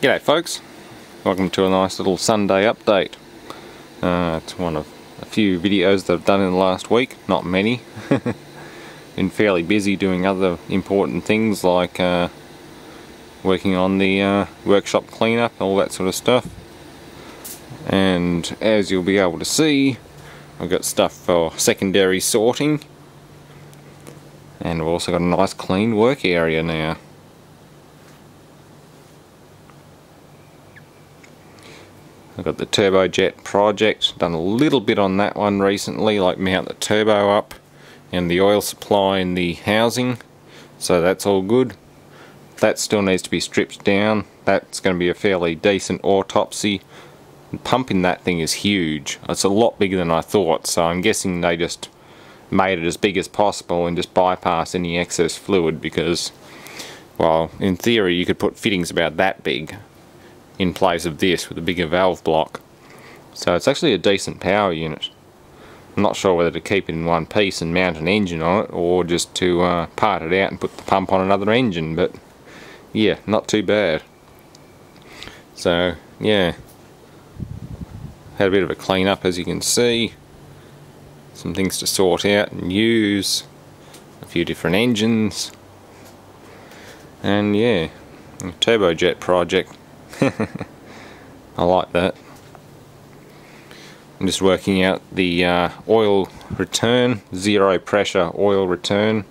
G'day folks, welcome to a nice little Sunday update. Uh, it's one of a few videos that I've done in the last week, not many. Been fairly busy doing other important things like uh, working on the uh, workshop cleanup, all that sort of stuff. And as you'll be able to see, I've got stuff for secondary sorting. And we've also got a nice clean work area now. I've got the turbojet project, done a little bit on that one recently, like mount the turbo up and the oil supply in the housing, so that's all good. That still needs to be stripped down, that's going to be a fairly decent autopsy. Pumping that thing is huge, it's a lot bigger than I thought, so I'm guessing they just made it as big as possible and just bypass any excess fluid because, well, in theory you could put fittings about that big in place of this with a bigger valve block. So it's actually a decent power unit. I'm not sure whether to keep it in one piece and mount an engine on it or just to uh, part it out and put the pump on another engine but yeah not too bad. So yeah had a bit of a clean up as you can see some things to sort out and use a few different engines and yeah turbojet project I like that. I'm just working out the uh, oil return, zero pressure oil return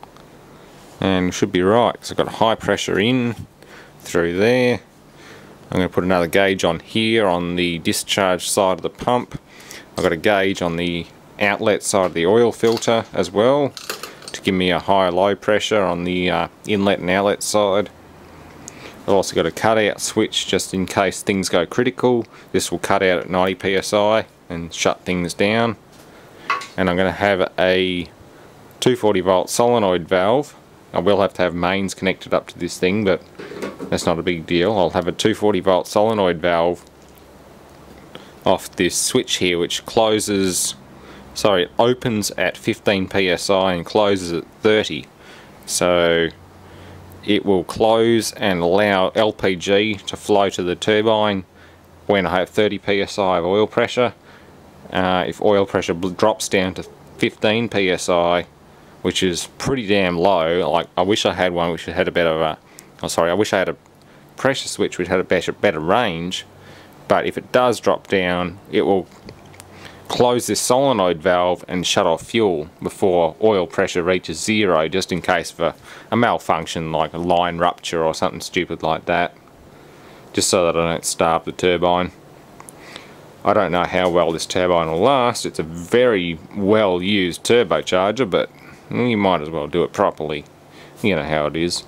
and should be right because I've got high pressure in through there. I'm going to put another gauge on here on the discharge side of the pump. I've got a gauge on the outlet side of the oil filter as well to give me a high low pressure on the uh, inlet and outlet side. I've also got a cutout switch just in case things go critical. This will cut out at 90 psi and shut things down. And I'm going to have a 240 volt solenoid valve. I will have to have mains connected up to this thing, but that's not a big deal. I'll have a 240 volt solenoid valve off this switch here, which closes, sorry, it opens at 15 psi and closes at 30. So it will close and allow LPG to flow to the turbine when I have 30 psi of oil pressure. Uh, if oil pressure drops down to 15 psi, which is pretty damn low, like I wish I had one which had a better, uh, oh sorry, I wish I had a pressure switch which had a better, better range, but if it does drop down, it will close this solenoid valve and shut off fuel before oil pressure reaches zero just in case of a, a, malfunction like a line rupture or something stupid like that. Just so that I don't starve the turbine. I don't know how well this turbine will last. It's a very well used turbocharger but you might as well do it properly. You know how it is.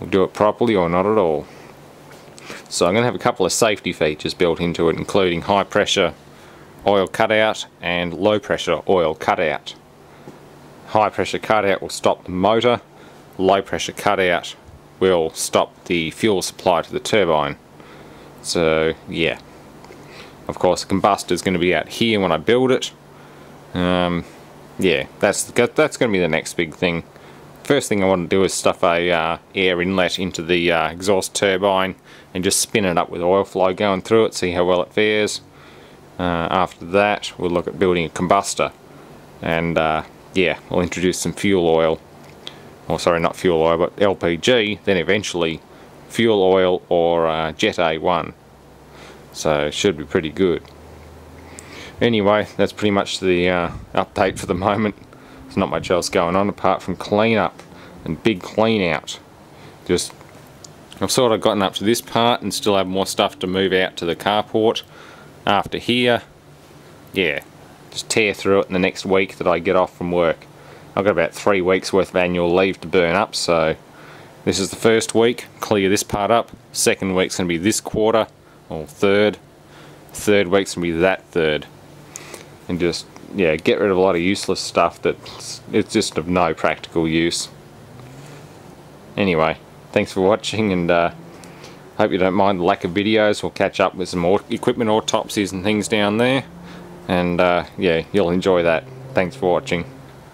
We'll do it properly or not at all. So I'm going to have a couple of safety features built into it including high pressure oil cutout and low pressure oil cutout. High pressure cutout will stop the motor, low pressure cutout will stop the fuel supply to the turbine. So yeah, of course the combustor is going to be out here when I build it. Um, yeah, that's that's going to be the next big thing. First thing I want to do is stuff a uh, air inlet into the uh, exhaust turbine and just spin it up with oil flow going through it, see how well it fares. Uh, after that we'll look at building a combustor. And uh, yeah we'll introduce some fuel oil. Or sorry not fuel oil but LPG then eventually fuel oil or uh, Jet A1 so should be pretty good. Anyway that's pretty much the uh, update for the moment. There's not much else going on apart from clean up and big clean out just I've sort of gotten up to this part and still have more stuff to move out to the carport after here. Yeah just tear through it in the next week that I get off from work. I've got about three weeks worth of annual leave to burn up so this is the first week. Clear this part up. Second week's gonna be this quarter or third. Third week's gonna be that third. And just yeah get rid of a lot of useless stuff that it's just of no practical use. Anyway thanks for watching and uh, Hope you don't mind the lack of videos. We'll catch up with some more equipment autopsies and things down there. And uh, yeah, you'll enjoy that. Thanks for watching.